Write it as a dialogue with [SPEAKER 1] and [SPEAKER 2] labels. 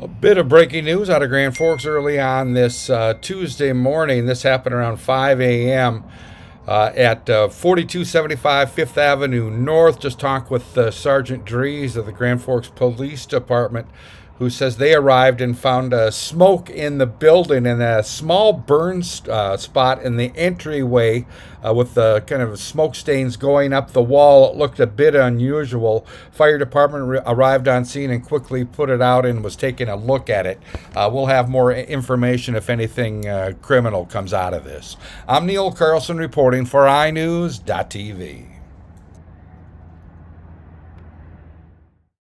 [SPEAKER 1] A bit of breaking news out of Grand Forks early on this uh, Tuesday morning. This happened around 5 a.m. Uh, at uh, 4275 Fifth Avenue North. Just talked with uh, Sergeant Drees of the Grand Forks Police Department who says they arrived and found a smoke in the building and a small burn uh, spot in the entryway uh, with the kind of smoke stains going up the wall. It looked a bit unusual. Fire department arrived on scene and quickly put it out and was taking a look at it. Uh, we'll have more information if anything uh, criminal comes out of this. I'm Neil Carlson reporting for iNewZ.TV.